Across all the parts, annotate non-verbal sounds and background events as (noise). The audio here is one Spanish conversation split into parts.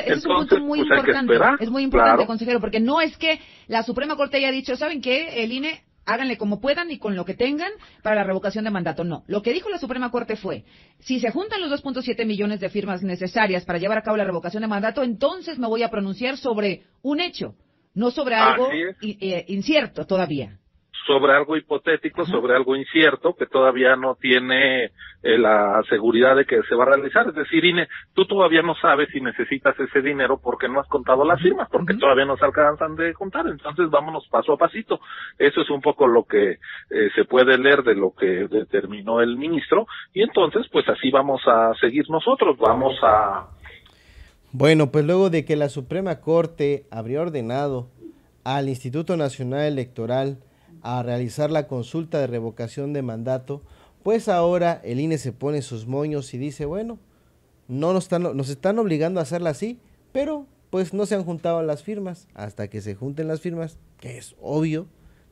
ese es un punto muy pues, importante. Es muy importante, consejero, porque no es que la Suprema Corte haya dicho, ¿saben qué? El INE háganle como puedan y con lo que tengan para la revocación de mandato. No. Lo que dijo la Suprema Corte fue, si se juntan los 2.7 millones de firmas necesarias para llevar a cabo la revocación de mandato, entonces me voy a pronunciar sobre un hecho, no sobre algo eh, incierto todavía sobre algo hipotético, sobre algo incierto, que todavía no tiene eh, la seguridad de que se va a realizar. Es decir, Ine, tú todavía no sabes si necesitas ese dinero porque no has contado las firmas, porque todavía no se alcanzan de contar. Entonces, vámonos paso a pasito. Eso es un poco lo que eh, se puede leer de lo que determinó el ministro. Y entonces, pues así vamos a seguir nosotros. Vamos a. Bueno, pues luego de que la Suprema Corte habría ordenado al Instituto Nacional Electoral a realizar la consulta de revocación de mandato, pues ahora el INE se pone sus moños y dice, bueno, no nos están, nos están obligando a hacerla así, pero pues no se han juntado las firmas. Hasta que se junten las firmas, que es obvio,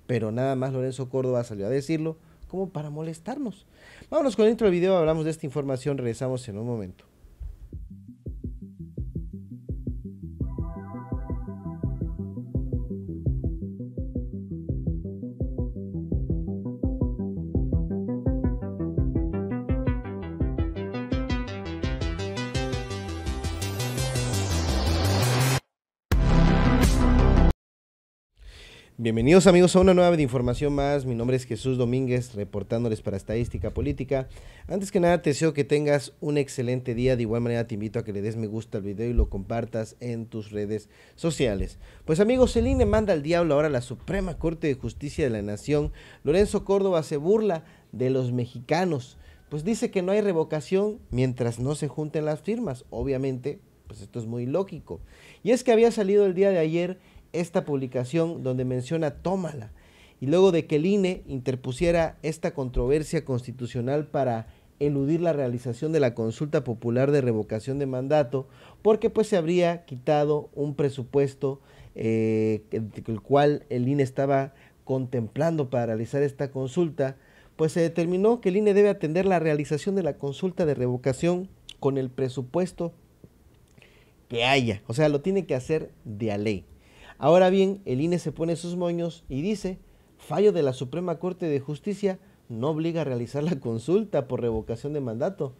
pero nada más Lorenzo Córdoba salió a decirlo como para molestarnos. Vámonos con el intro del video, hablamos de esta información, regresamos en un momento. Bienvenidos amigos a una nueva información más. Mi nombre es Jesús Domínguez, reportándoles para Estadística Política. Antes que nada te deseo que tengas un excelente día. De igual manera te invito a que le des me gusta al video y lo compartas en tus redes sociales. Pues amigos, el INE manda al diablo ahora la Suprema Corte de Justicia de la Nación. Lorenzo Córdoba se burla de los mexicanos. Pues dice que no hay revocación mientras no se junten las firmas. Obviamente, pues esto es muy lógico. Y es que había salido el día de ayer esta publicación donde menciona tómala. Y luego de que el INE interpusiera esta controversia constitucional para eludir la realización de la consulta popular de revocación de mandato, porque pues se habría quitado un presupuesto eh, el cual el INE estaba contemplando para realizar esta consulta, pues se determinó que el INE debe atender la realización de la consulta de revocación con el presupuesto que haya, o sea, lo tiene que hacer de a ley. Ahora bien, el INE se pone sus moños y dice, fallo de la Suprema Corte de Justicia no obliga a realizar la consulta por revocación de mandato.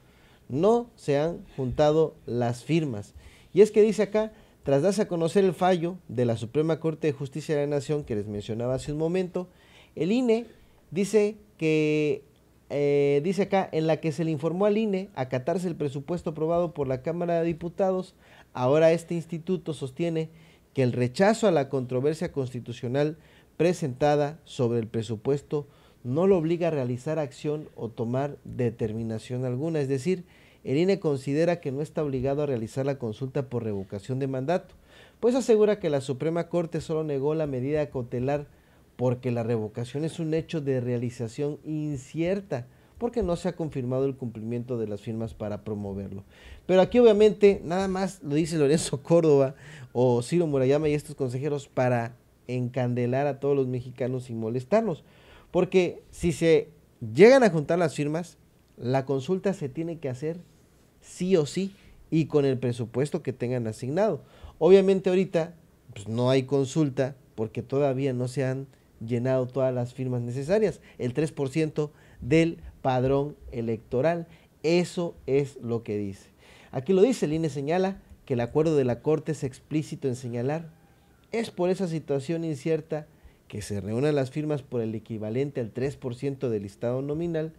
No se han juntado las firmas. Y es que dice acá, tras darse a conocer el fallo de la Suprema Corte de Justicia de la Nación que les mencionaba hace un momento, el INE dice que eh, dice acá, en la que se le informó al INE acatarse el presupuesto aprobado por la Cámara de Diputados, ahora este instituto sostiene que el rechazo a la controversia constitucional presentada sobre el presupuesto no lo obliga a realizar acción o tomar determinación alguna. Es decir, el INE considera que no está obligado a realizar la consulta por revocación de mandato, pues asegura que la Suprema Corte solo negó la medida cautelar porque la revocación es un hecho de realización incierta, porque no se ha confirmado el cumplimiento de las firmas para promoverlo. Pero aquí obviamente nada más lo dice Lorenzo (laughs) Córdoba o Ciro Murayama y estos consejeros para encandelar a todos los mexicanos sin molestarnos. Porque si se llegan a juntar las firmas, la consulta se tiene que hacer sí o sí y con el presupuesto que tengan asignado. Obviamente ahorita pues, no hay consulta porque todavía no se han llenado todas las firmas necesarias, el 3% del padrón electoral. Eso es lo que dice. Aquí lo dice, el INE señala que el acuerdo de la Corte es explícito en señalar. Es por esa situación incierta que se reúnan las firmas por el equivalente al 3% del listado nominal,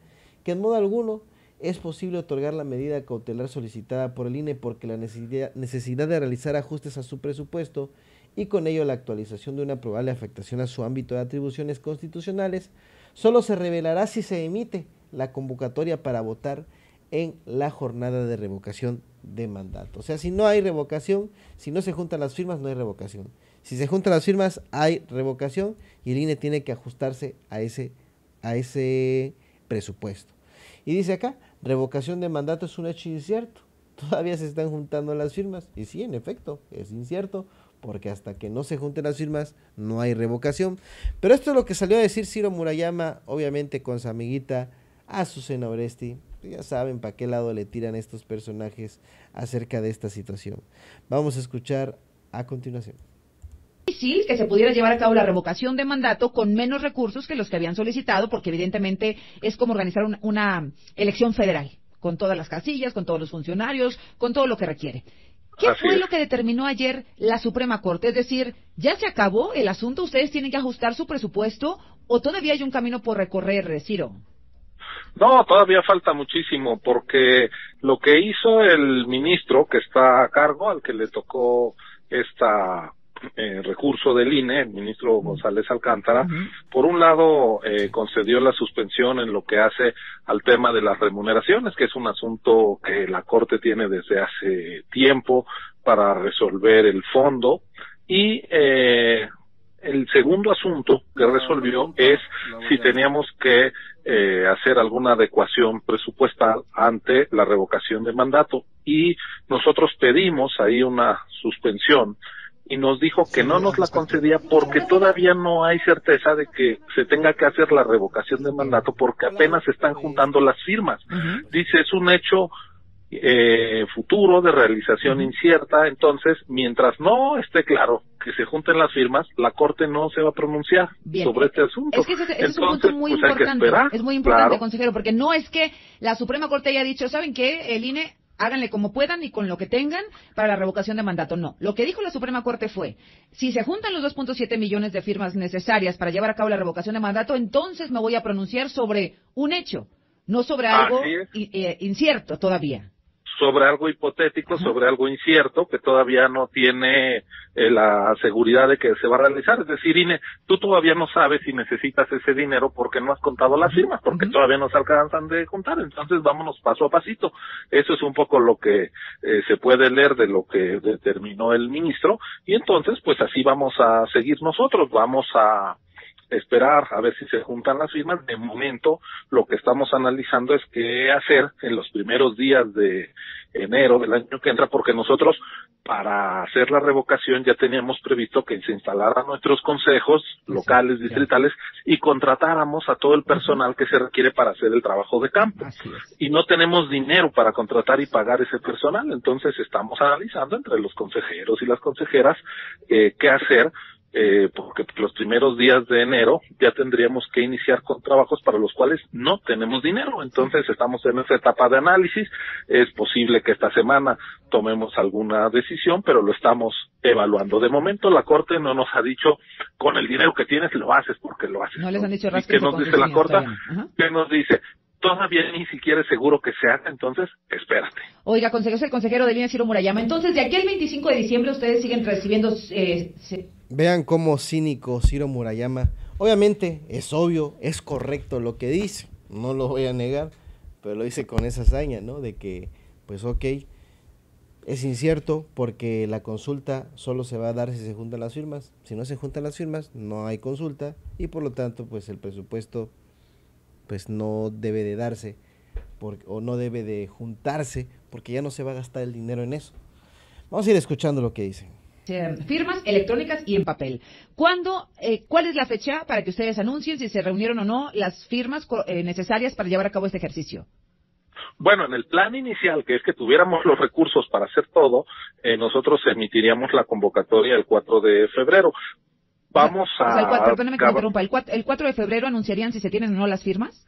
que en modo alguno es posible otorgar la medida cautelar solicitada por el INE porque la necesidad de realizar ajustes a su presupuesto y con ello la actualización de una probable afectación a su ámbito de atribuciones constitucionales solo se revelará si se emite la convocatoria para votar en la jornada de revocación de mandato. O sea, si no hay revocación, si no se juntan las firmas, no hay revocación. Si se juntan las firmas, hay revocación y el INE tiene que ajustarse a ese, a ese presupuesto. Y dice acá, revocación de mandato es un hecho incierto. (laughs) Todavía se están juntando las firmas. Y sí, en efecto, es incierto, porque hasta que no se junten las firmas, no hay revocación. Pero esto es lo que salió a decir Ciro Murayama, obviamente con su amiguita Azucena Oresti ya saben para qué lado le tiran estos personajes acerca de esta situación. Vamos a escuchar a continuación difícil que se pudiera llevar a cabo la revocación de mandato con menos recursos que los que habían solicitado, porque evidentemente es como organizar una, elección federal, con todas las casillas, con todos los funcionarios, con todo lo que requiere. ¿Qué fue lo que determinó ayer la Suprema Corte? Es decir, ¿ya se acabó el asunto? ¿Ustedes tienen que ajustar su presupuesto o todavía hay un camino por recorrer, Ciro? No, todavía falta muchísimo porque lo que hizo el ministro que está a cargo, al que le tocó esta eh, recurso del INE, el ministro González Alcántara, por un lado eh, concedió la suspensión en lo que hace al tema de las remuneraciones, que es un asunto que la Corte tiene desde hace tiempo para resolver el fondo, y eh, el segundo asunto que resolvió es si teníamos que eh, hacer alguna adecuación presupuestal ante la revocación de mandato. Y nosotros pedimos ahí una suspensión y nos dijo que no nos la concedía porque todavía no hay certeza de que se tenga que hacer la revocación de mandato porque apenas están juntando las firmas. Dice, es un hecho eh, futuro de realización incierta, entonces, mientras no esté claro que se junten las firmas, la Corte no se va a pronunciar sobre este asunto. Es que ese, es un punto muy pues, importante. Es muy importante, consejero, porque no es que la Suprema Corte haya dicho, ¿saben qué? El INE háganle como puedan y con lo que tengan para la revocación de mandato. No, lo que dijo la Suprema Corte fue, si se juntan los 2.7 millones de firmas necesarias para llevar a cabo la revocación de mandato, entonces me voy a pronunciar sobre un hecho, no sobre algo eh, incierto todavía sobre algo hipotético, sobre algo incierto, que todavía no tiene eh, la seguridad de que se va a realizar. Es decir, Ine, tú todavía no sabes si necesitas ese dinero porque no has contado las firmas, porque todavía no se alcanzan de contar. Entonces, vámonos paso a pasito. Eso es un poco lo que eh, se puede leer de lo que determinó el ministro. Y entonces, pues así vamos a seguir nosotros. Vamos a esperar a ver si se juntan las firmas. De momento, lo que estamos analizando es qué hacer en los primeros días de enero del año que entra, porque nosotros para hacer la revocación ya teníamos previsto que se instalaran nuestros consejos locales, distritales y contratáramos a todo el personal que se requiere para hacer el trabajo de campo. Y no tenemos dinero para contratar y pagar ese personal, entonces estamos analizando entre los consejeros y las consejeras eh, qué hacer eh, porque los primeros días de enero ya tendríamos que iniciar con trabajos para los cuales no tenemos dinero. Entonces estamos en esa etapa de análisis. Es posible que esta semana tomemos alguna decisión, pero lo estamos evaluando. De momento la Corte no nos ha dicho con el dinero que tienes lo haces porque lo haces. No les han dicho ¿Y qué nos dice la Corte? ¿Qué nos dice? todavía ni siquiera es seguro que se haga, entonces espérate. Oiga, consejero, el consejero de línea Ciro Murayama. Entonces, de aquí al 25 de diciembre ustedes siguen recibiendo eh, Vean cómo cínico Ciro Murayama. Obviamente es obvio, es correcto lo que dice, no lo voy a negar, pero lo dice con esa hazaña, ¿no? De que, pues ok, es incierto porque la consulta solo se va a dar si se juntan las firmas. Si no se juntan las firmas, no hay consulta y por lo tanto, pues el presupuesto pues no debe de darse o no debe de juntarse porque ya no se va a gastar el dinero en eso. Vamos a ir escuchando lo que dicen firmas electrónicas y en papel. ¿Cuándo, eh, ¿Cuál es la fecha para que ustedes anuncien si se reunieron o no las firmas eh, necesarias para llevar a cabo este ejercicio? Bueno, en el plan inicial, que es que tuviéramos los recursos para hacer todo, eh, nosotros emitiríamos la convocatoria el 4 de febrero. Vamos a... el 4, perdóname que me interrumpa. ¿El 4, ¿El 4 de febrero anunciarían si se tienen o no las firmas?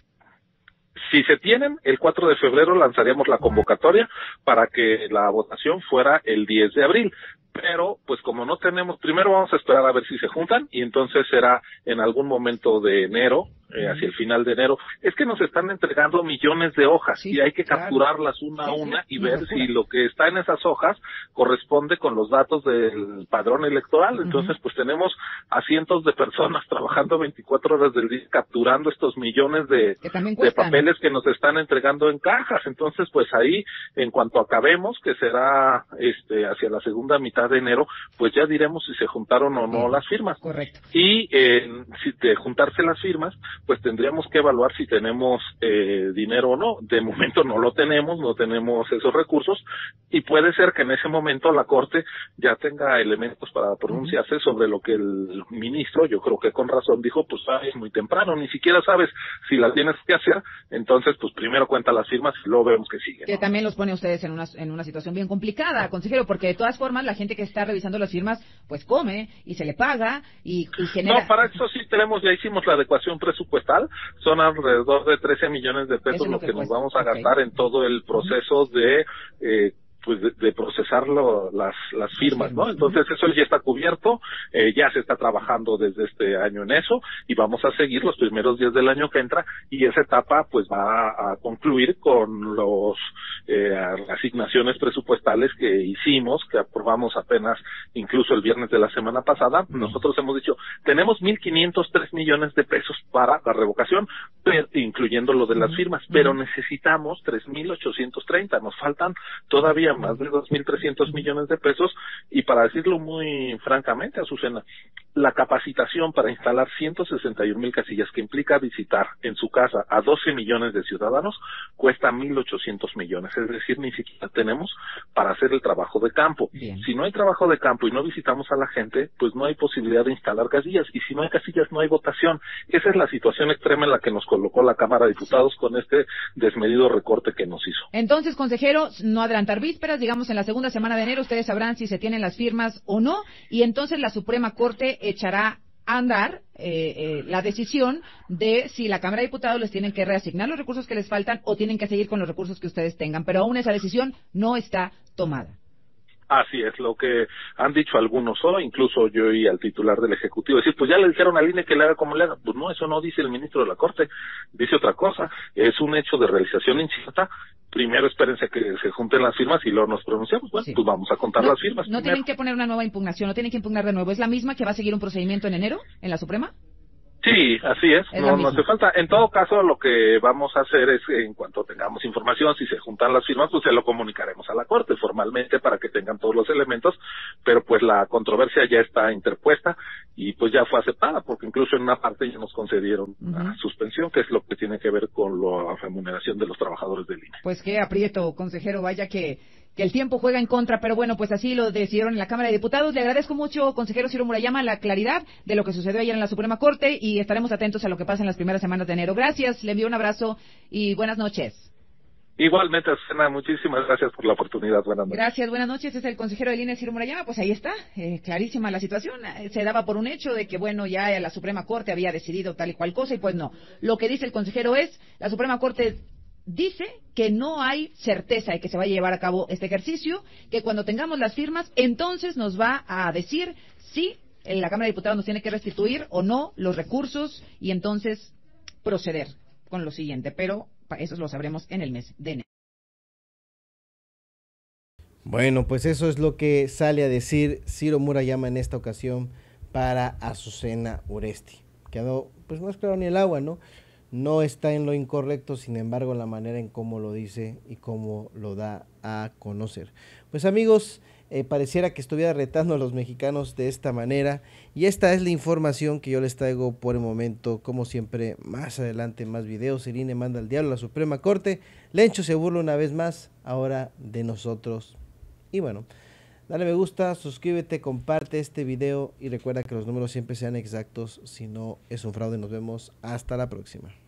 Si se tienen, el 4 de febrero lanzaríamos la convocatoria para que la votación fuera el 10 de abril pero pues como no tenemos, primero vamos a esperar a ver si se juntan y entonces será en algún momento de enero eh, hacia el final de enero, es que nos están entregando millones de hojas y hay que capturarlas una a una y ver si lo que está en esas hojas corresponde con los datos del padrón electoral. Entonces, pues tenemos a cientos de personas trabajando 24 horas del día capturando estos millones de, de papeles que nos están entregando en cajas. Entonces, pues ahí, en cuanto acabemos, que será este hacia la segunda mitad 30 de enero, pues ya diremos si se juntaron o no las firmas. Correcto. Y eh, si de juntarse las firmas, pues tendríamos que evaluar si tenemos eh, dinero o no. De momento no lo tenemos, no tenemos esos recursos y puede ser que en ese momento la Corte ya tenga elementos para pronunciarse sobre lo que el ministro, yo creo que con razón, dijo, pues ah, es muy temprano, ni siquiera sabes si las tienes que hacer, entonces pues primero cuenta las firmas y luego vemos que sigue. Que también los pone ustedes en una, en una situación bien complicada, consejero, porque de todas formas la gente que está revisando las firmas pues come y se le paga y, genera... No, para eso sí tenemos, ya hicimos la adecuación presupuestal, son alrededor de 13 millones de pesos lo, que, nos vamos a gastar en todo el proceso de eh, pues de, procesar las, las firmas, ¿no? Entonces eso ya está cubierto, eh, ya se está trabajando desde este año en eso y vamos a seguir los primeros días del año que entra y esa etapa pues va a, concluir con los eh, asignaciones presupuestales que hicimos, que aprobamos apenas incluso el viernes de la semana pasada. Nosotros hemos dicho, tenemos 1.503 millones de pesos para la revocación, incluyendo lo de las firmas, pero necesitamos 3.830, nos faltan todavía más de 2.300 millones de pesos y para decirlo muy francamente, Azucena, la capacitación para instalar 161 mil casillas que implica visitar en su casa a 12 millones de ciudadanos cuesta 1.800 millones, es decir, ni siquiera tenemos para hacer el trabajo de campo. Si no hay trabajo de campo y no visitamos a la gente, pues no hay posibilidad de instalar casillas y si no hay casillas no hay votación. Esa es la situación extrema en la que nos colocó la Cámara de Diputados con este desmedido recorte que nos hizo. Entonces, consejero, no adelantar vísperas, digamos en la segunda semana de enero ustedes sabrán si se tienen las firmas o no y entonces la Suprema Corte echará a andar eh, eh, la decisión de si la Cámara de Diputados les tienen que reasignar los recursos que les faltan o tienen que seguir con los recursos que ustedes tengan. Pero aún esa decisión no está tomada. Así es, lo que han dicho algunos o incluso yo y al titular del Ejecutivo, decir, pues ya le dijeron a línea que le haga como le haga. Pues no, eso no dice el ministro de la Corte, dice otra cosa. Es un hecho de realización incierta. Primero espérense que se junten las firmas y luego nos pronunciamos. Bueno, pues vamos a contar las firmas. No tienen que poner una nueva impugnación, no tienen que impugnar de nuevo. ¿Es la misma que va a seguir un procedimiento en enero en la Suprema? Sí, así es, no, no hace falta. En todo caso, lo que vamos a hacer es, en cuanto tengamos información, si se juntan las firmas, pues se lo comunicaremos a la Corte formalmente para que tengan todos los elementos, pero pues la controversia ya está interpuesta y pues ya fue aceptada, porque incluso en una parte ya nos concedieron la suspensión, que es lo que tiene que ver con la remuneración de los trabajadores del INE. Pues qué aprieto, consejero, vaya que que el tiempo juega en contra, pero bueno, pues así lo decidieron en la Cámara de Diputados. Le agradezco mucho, consejero Ciro Murayama, la claridad de lo que sucedió ayer en la Suprema Corte y estaremos atentos a lo que pasa en las primeras semanas de enero. Gracias, le envío un abrazo y buenas noches. Igualmente, Susana, muchísimas gracias por la oportunidad. Buenas noches. Gracias, buenas noches. Es el consejero de línea Ciro Murayama. Pues ahí está, eh, clarísima la situación. Se daba por un hecho de que, bueno, ya la Suprema Corte había decidido tal y cual cosa y pues no. Lo que dice el consejero es, la Suprema Corte dice que no hay certeza de que se vaya a llevar a cabo este ejercicio, que cuando tengamos las firmas, entonces nos va a decir si la Cámara de Diputados nos tiene que restituir o no los recursos y entonces proceder con lo siguiente. Pero eso lo sabremos en el mes de enero. Bueno, pues eso es lo que sale a decir Ciro Murayama en esta ocasión para Azucena Oresti. Quedó, pues no es claro ni el agua, ¿no? No está en lo incorrecto, sin embargo, la manera en cómo lo dice y cómo lo da a conocer. Pues amigos, eh, pareciera que estuviera retando a los mexicanos de esta manera y esta es la información que yo les traigo por el momento. Como siempre, más adelante más videos. Irine manda al diablo a la Suprema Corte. Lencho se burla una vez más ahora de nosotros. Y bueno, dale me gusta, suscríbete, comparte este video y recuerda que los números siempre sean exactos. Si no, es un fraude. Nos vemos hasta la próxima.